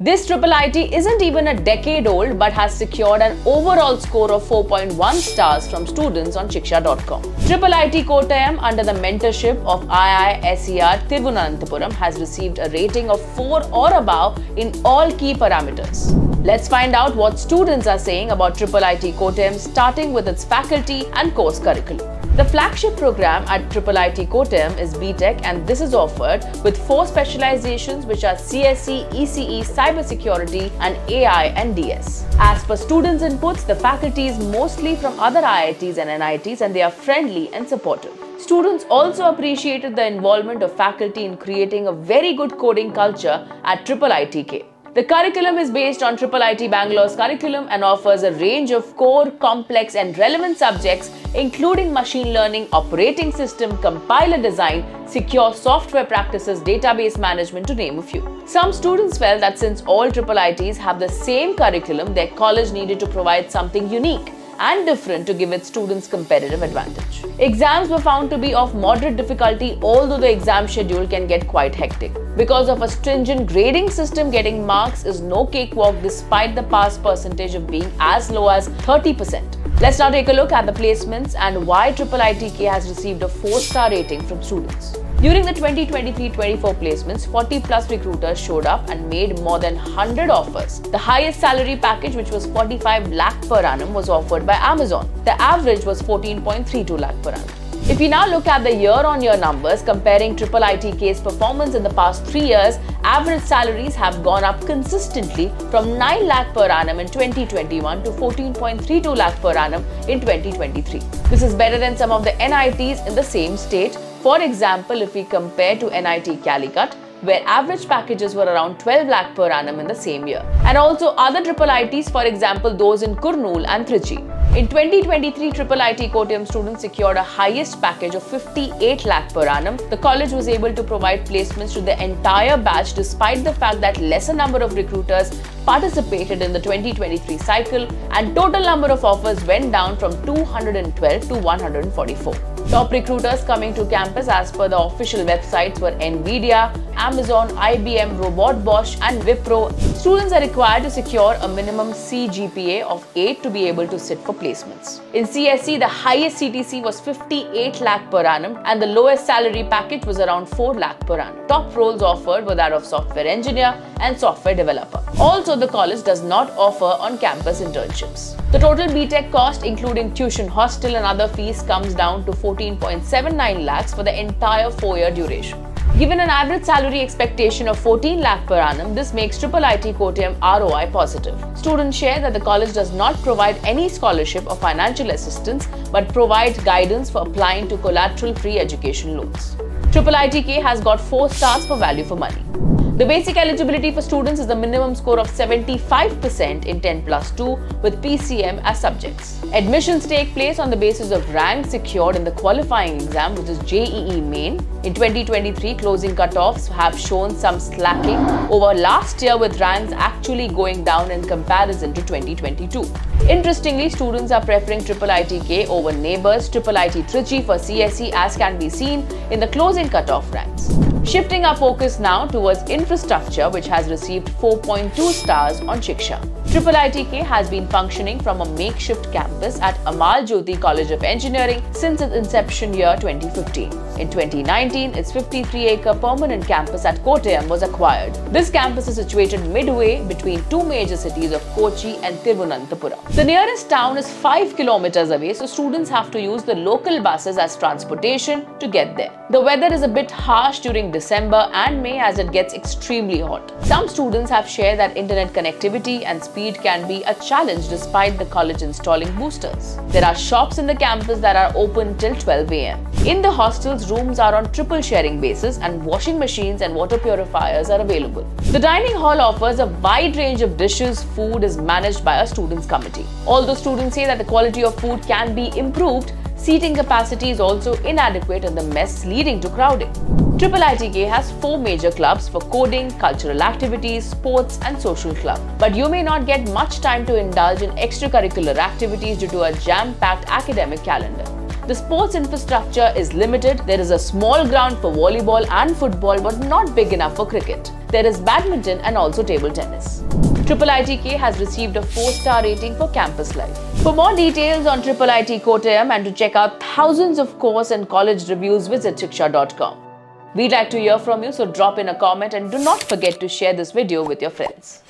This triple IT isn't even a decade old but has secured an overall score of 4.1 stars from students on Shiksha.com. Triple IT Kottayam under the mentorship of IISER Thiruvananthapuram has received a rating of 4 or above in all key parameters. Let's find out what students are saying about Triple IT Kottayam starting with its faculty and course curriculum. The flagship program at Triple IT Kottayam is BTech and this is offered with four specializations which are CSE, ECE, Cybersecurity and AI and DS. As per students' inputs, the faculty is mostly from other IITs and NITs and they are friendly and supportive. Students also appreciated the involvement of faculty in creating a very good coding culture at Triple ITK. The curriculum is based on Triple IT Bangalore's curriculum and offers a range of core, complex, and relevant subjects, including machine learning, operating system, compiler design, secure software practices, database management, to name a few. Some students felt that since all Triple ITs have the same curriculum, their college needed to provide something unique and different to give its students competitive advantage. Exams were found to be of moderate difficulty although the exam schedule can get quite hectic. Because of a stringent grading system, getting marks is no cakewalk despite the pass percentage of being as low as 30%. Let's now take a look at the placements and why Triple ITK has received a 4-star rating from students. During the 2023-24 placements, 40 plus recruiters showed up and made more than 100 offers. The highest salary package, which was 45 lakh per annum, was offered by Amazon. The average was 14.32 lakh per annum. If we now look at the year-on-year numbers comparing Triple ITK's performance in the past three years, average salaries have gone up consistently from 9 lakh per annum in 2021 to 14.32 lakh per annum in 2023. This is better than some of the NITs in the same state. For example, if we compare to NIT Calicut, where average packages were around 12 lakh per annum in the same year. And also other triple ITs, for example, those in Kurnool and Trichy. In 2023, Triple IT Kottayam students secured a highest package of 58 lakh per annum. The college was able to provide placements to the entire batch despite the fact that lesser number of recruiters participated in the 2023 cycle and total number of offers went down from 212 to 144. Top recruiters coming to campus as per the official websites were Nvidia, Amazon, IBM, Robert Bosch and Wipro. Students are required to secure a minimum CGPA of 8 to be able to sit for placements. In CSE, the highest CTC was 58 lakh per annum and the lowest salary package was around 4 lakh per annum. Top roles offered were that of software engineer and software developer. Also, the college does not offer on-campus internships. The total BTech cost including tuition, hostel and other fees comes down to 14.79 lakhs for the entire 4-year duration. Given an average salary expectation of 14 lakh per annum, this makes Triple IT Kottayam ROI positive. Students share that the college does not provide any scholarship or financial assistance but provides guidance for applying to collateral-free education loans. Triple ITK has got 4 stars for value for money. The basic eligibility for students is a minimum score of 75% in 10 plus 2 with PCM as subjects. Admissions take place on the basis of rank secured in the qualifying exam which is JEE main. In 2023, closing cutoffs have shown some slacking over last year with ranks actually going down in comparison to 2022. Interestingly, students are preferring Triple ITK over neighbours Triple IT Trichy for CSE as can be seen in the closing cutoff ranks. Shifting our focus now towards infrastructure which has received 4.2 stars on Shiksha. Triple ITK has been functioning from a makeshift campus at Amal Jyoti College of Engineering since its inception year 2015. In 2019, its 53-acre permanent campus at Kottayam was acquired. This campus is situated midway between two major cities of Kochi and Thiruvananthapuram. The nearest town is 5 kilometers away, so students have to use the local buses as transportation to get there. The weather is a bit harsh during December and May as it gets extremely hot. Some students have shared that internet connectivity and speed can be a challenge despite the college installing boosters. There are shops in the campus that are open till 12 am. In the hostels, rooms are on triple sharing basis and washing machines and water purifiers are available. The dining hall offers a wide range of dishes. Food is managed by a students committee. Although students say that the quality of food can be improved, seating capacity is also inadequate in the mess leading to crowding. Triple ITK has four major clubs for coding, cultural activities, sports and social club. But you may not get much time to indulge in extracurricular activities due to a jam-packed academic calendar. The sports infrastructure is limited. There is a small ground for volleyball and football but not big enough for cricket. There is badminton and also table tennis. Triple ITK has received a 4-star rating for campus life. For more details on Triple IT Kottayam and to check out thousands of course and college reviews, visit shiksha.com. We'd like to hear from you, so drop in a comment and do not forget to share this video with your friends.